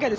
look at this.